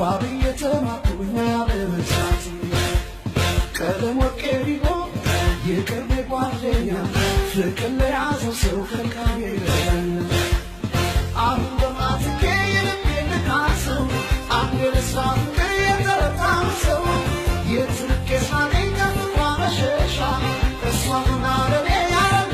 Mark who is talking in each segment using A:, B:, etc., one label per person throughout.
A: ዋብዬ ተማኩኝ በበዛቱ ቀለም ወርቄ ጓደኛ ፍቅር ለያዘው ሰው ከልቃቤ ይረዳኛ አሁን በማትኬ የልቤ አንድ የለሳ ፍቅር ሰው። የትርቄ ሳገኝ መሸሻ እሷ ምናረኔ ያለ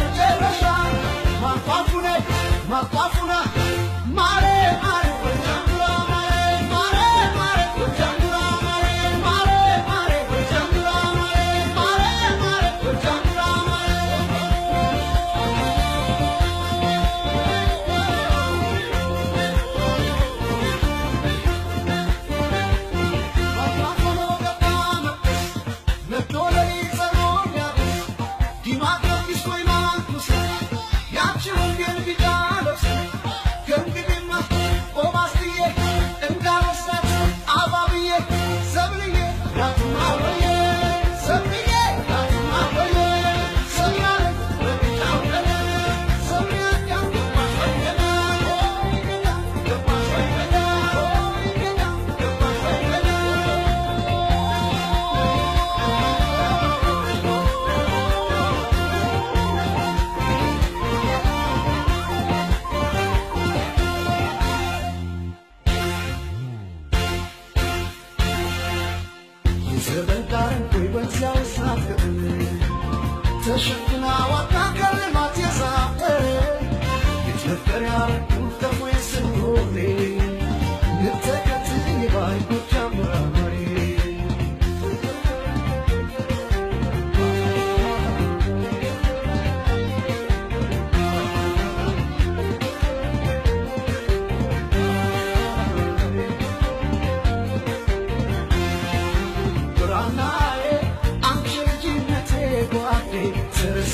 A: 这本该悲我潇洒的你，这是你拿我。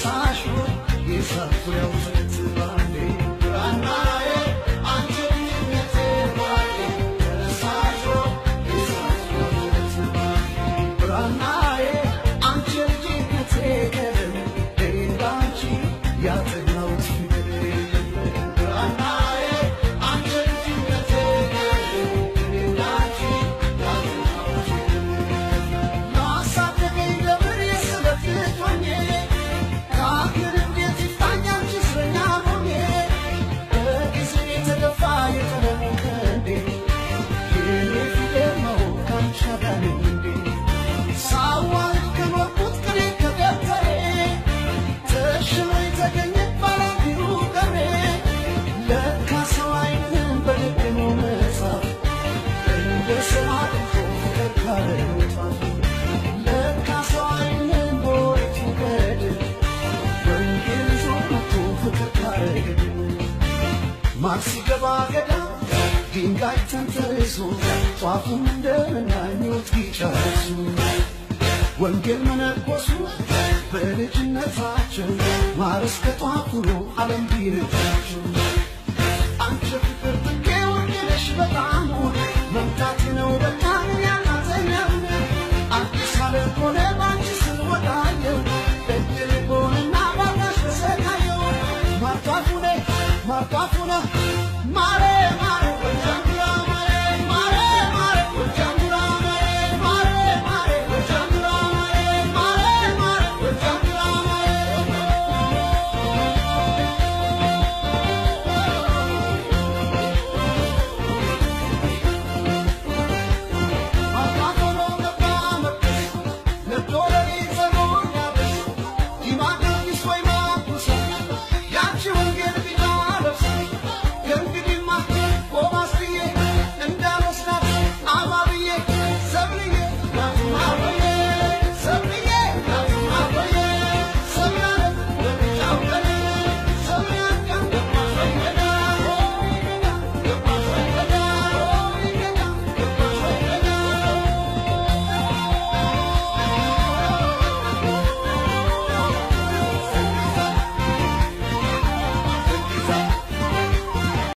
A: Sancho e São ማር ሲገባ ገዳ ድንጋይ ተንተርሶ ጧፉ እንደ ናኞት ይጨርሱ ወንጌል መነኮሱ በልጅነታቸው ማር እስከ ጧፍ ነው ዓለም ቢነታቸው አንቺ ፍቅር ጥጌ ወርቅነሽ በጣም